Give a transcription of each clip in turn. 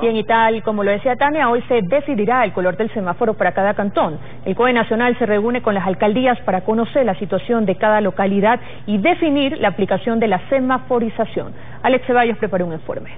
Bien, y tal como lo decía Tania, hoy se decidirá el color del semáforo para cada cantón. El COE Nacional se reúne con las alcaldías para conocer la situación de cada localidad y definir la aplicación de la semaforización. Alex Ceballos preparó un informe.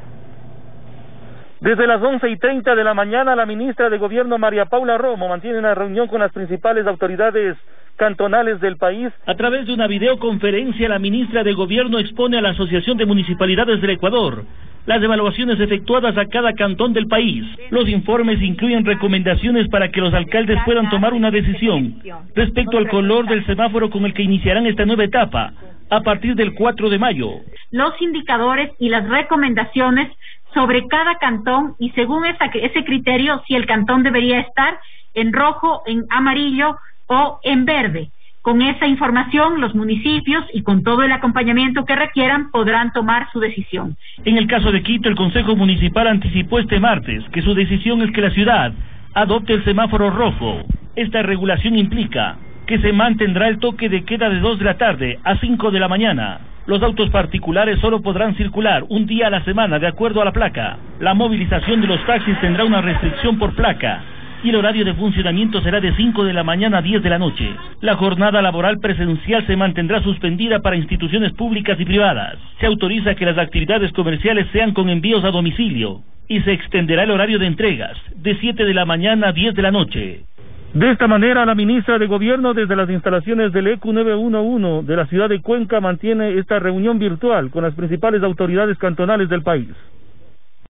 Desde las once y treinta de la mañana, la ministra de Gobierno María Paula Romo mantiene una reunión con las principales autoridades cantonales del país. A través de una videoconferencia, la ministra de Gobierno expone a la Asociación de Municipalidades del Ecuador las evaluaciones efectuadas a cada cantón del país. Los informes incluyen recomendaciones para que los alcaldes puedan tomar una decisión respecto al color del semáforo con el que iniciarán esta nueva etapa a partir del 4 de mayo. Los indicadores y las recomendaciones sobre cada cantón y según ese criterio si el cantón debería estar en rojo, en amarillo o en verde. Con esa información, los municipios y con todo el acompañamiento que requieran podrán tomar su decisión. En el caso de Quito, el Consejo Municipal anticipó este martes que su decisión es que la ciudad adopte el semáforo rojo. Esta regulación implica que se mantendrá el toque de queda de 2 de la tarde a 5 de la mañana. Los autos particulares solo podrán circular un día a la semana de acuerdo a la placa. La movilización de los taxis tendrá una restricción por placa y el horario de funcionamiento será de 5 de la mañana a 10 de la noche. La jornada laboral presencial se mantendrá suspendida para instituciones públicas y privadas. Se autoriza que las actividades comerciales sean con envíos a domicilio y se extenderá el horario de entregas de 7 de la mañana a 10 de la noche. De esta manera, la ministra de Gobierno desde las instalaciones del ECU 911 de la ciudad de Cuenca mantiene esta reunión virtual con las principales autoridades cantonales del país.